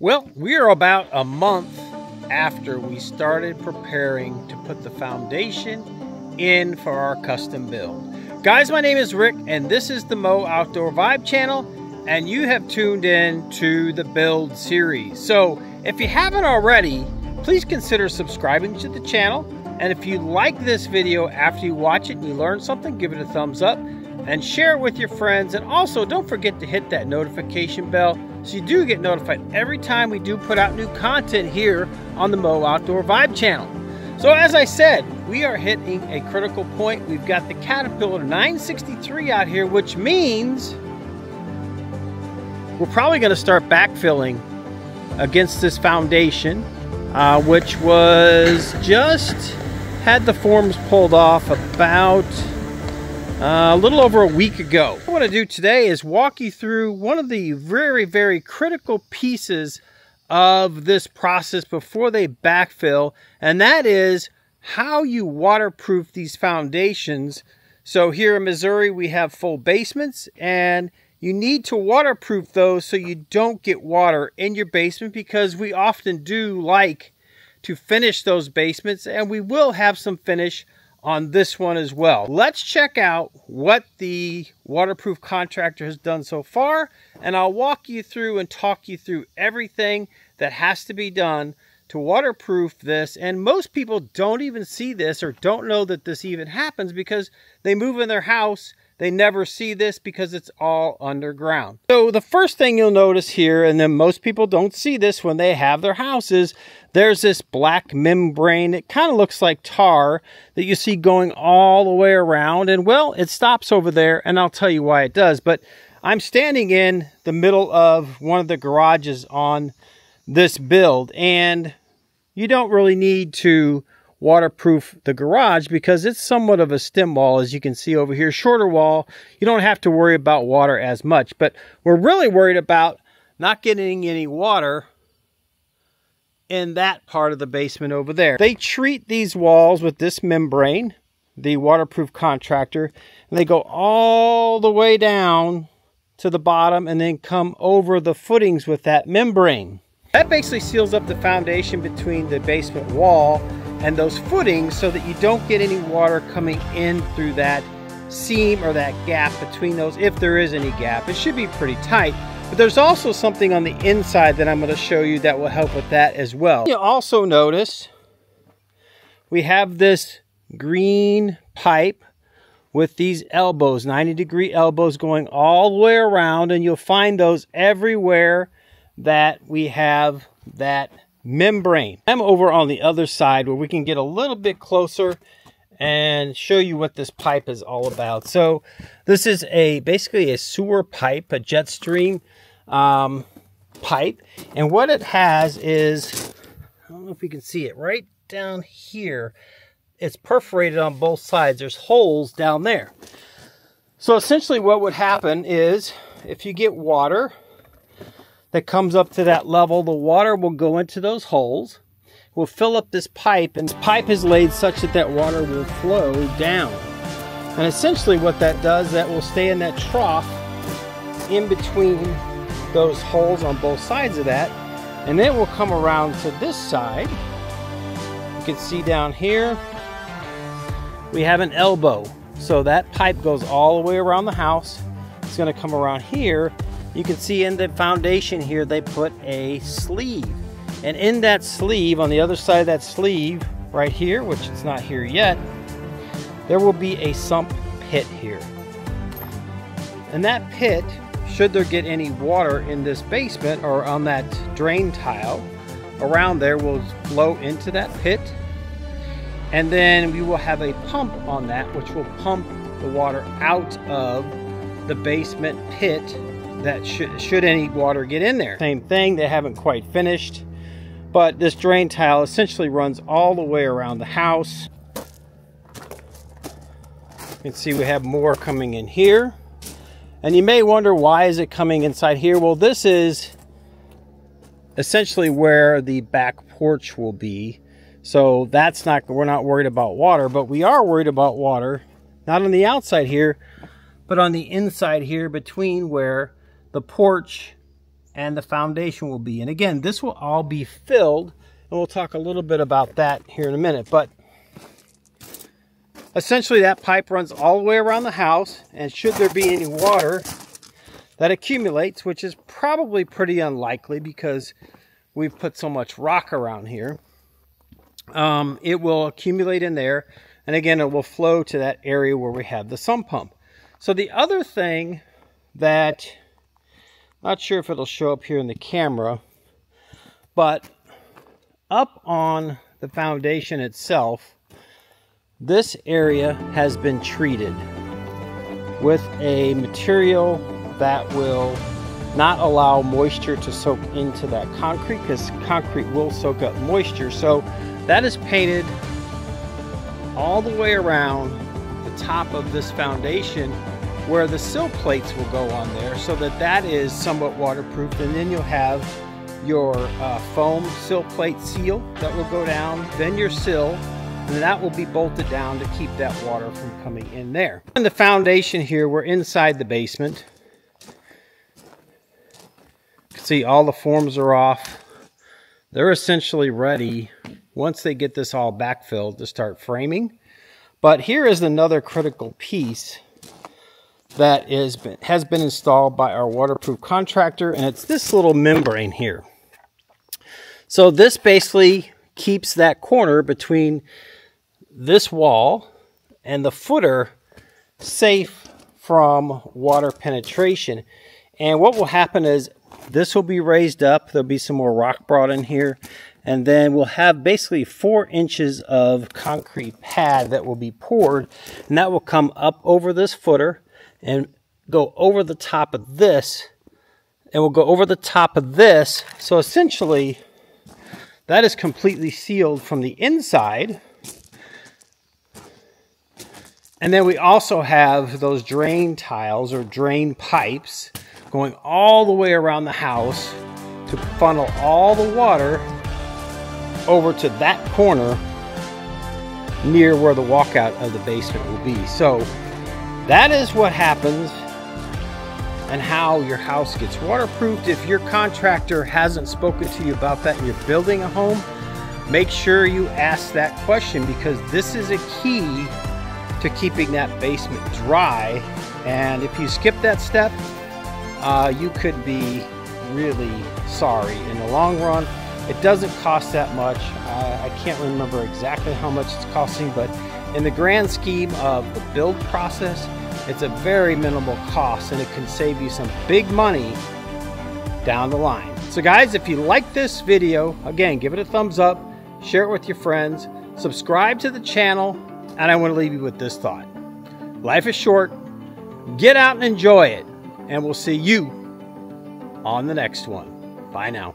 Well, we are about a month after we started preparing to put the foundation in for our custom build. Guys, my name is Rick and this is the Mo Outdoor Vibe channel and you have tuned in to the build series. So if you haven't already, please consider subscribing to the channel. And if you like this video after you watch it and you learn something, give it a thumbs up and share it with your friends. And also don't forget to hit that notification bell so you do get notified every time we do put out new content here on the Mo Outdoor Vibe channel. So as I said, we are hitting a critical point. We've got the Caterpillar 963 out here, which means we're probably going to start backfilling against this foundation, uh, which was just had the forms pulled off about uh, a little over a week ago. What I want to do today is walk you through one of the very, very critical pieces of this process before they backfill, and that is how you waterproof these foundations. So here in Missouri, we have full basements, and you need to waterproof those so you don't get water in your basement because we often do like to finish those basements, and we will have some finish on this one as well. Let's check out what the waterproof contractor has done so far and I'll walk you through and talk you through everything that has to be done to waterproof this and most people don't even see this or don't know that this even happens because they move in their house they never see this because it's all underground. So the first thing you'll notice here, and then most people don't see this when they have their houses, there's this black membrane. It kind of looks like tar that you see going all the way around. And well, it stops over there, and I'll tell you why it does. But I'm standing in the middle of one of the garages on this build, and you don't really need to waterproof the garage because it's somewhat of a stem wall as you can see over here. Shorter wall you don't have to worry about water as much but we're really worried about not getting any water in that part of the basement over there. They treat these walls with this membrane the waterproof contractor and they go all the way down to the bottom and then come over the footings with that membrane. That basically seals up the foundation between the basement wall and those footings so that you don't get any water coming in through that seam or that gap between those if there is any gap. It should be pretty tight. But there's also something on the inside that I'm going to show you that will help with that as well. You also notice we have this green pipe with these elbows, 90 degree elbows going all the way around and you'll find those everywhere that we have that membrane. I'm over on the other side where we can get a little bit closer and show you what this pipe is all about. So this is a basically a sewer pipe, a jet stream um, pipe. And what it has is, I don't know if you can see it, right down here. It's perforated on both sides. There's holes down there. So essentially what would happen is if you get water that comes up to that level, the water will go into those holes, will fill up this pipe, and this pipe is laid such that that water will flow down. And essentially what that does, that will stay in that trough in between those holes on both sides of that, and then it will come around to this side. You can see down here, we have an elbow. So that pipe goes all the way around the house. It's gonna come around here you can see in the foundation here they put a sleeve. And in that sleeve on the other side of that sleeve right here which it's not here yet there will be a sump pit here. And that pit should there get any water in this basement or on that drain tile around there will flow into that pit. And then we will have a pump on that which will pump the water out of the basement pit that should, should any water get in there. Same thing, they haven't quite finished, but this drain tile essentially runs all the way around the house. You can see we have more coming in here. And you may wonder why is it coming inside here? Well, this is essentially where the back porch will be. So that's not, we're not worried about water, but we are worried about water, not on the outside here, but on the inside here between where the porch and the foundation will be. And again, this will all be filled, and we'll talk a little bit about that here in a minute. But essentially, that pipe runs all the way around the house, and should there be any water that accumulates, which is probably pretty unlikely because we've put so much rock around here, um, it will accumulate in there. And again, it will flow to that area where we have the sump pump. So the other thing that, not sure if it'll show up here in the camera, but up on the foundation itself, this area has been treated with a material that will not allow moisture to soak into that concrete because concrete will soak up moisture. So that is painted all the way around the top of this foundation where the sill plates will go on there so that that is somewhat waterproof and then you'll have your uh, foam sill plate seal that will go down then your sill and that will be bolted down to keep that water from coming in there. In the foundation here we're inside the basement You can see all the forms are off. They're essentially ready once they get this all backfilled to start framing. But here is another critical piece that is has been installed by our waterproof contractor and it's this little membrane here. So this basically keeps that corner between this wall and the footer safe from water penetration. And what will happen is this will be raised up. There'll be some more rock brought in here. And then we'll have basically four inches of concrete pad that will be poured. And that will come up over this footer and go over the top of this. And we'll go over the top of this. So essentially, that is completely sealed from the inside. And then we also have those drain tiles or drain pipes going all the way around the house to funnel all the water over to that corner near where the walkout of the basement will be. So that is what happens and how your house gets waterproofed. If your contractor hasn't spoken to you about that and you're building a home, make sure you ask that question because this is a key to keeping that basement dry. And if you skip that step, uh, you could be really sorry in the long run. It doesn't cost that much. I, I can't remember exactly how much it's costing, but in the grand scheme of the build process, it's a very minimal cost and it can save you some big money down the line. So guys, if you like this video, again, give it a thumbs up, share it with your friends, subscribe to the channel, and I want to leave you with this thought. Life is short. Get out and enjoy it and we'll see you on the next one. Bye now.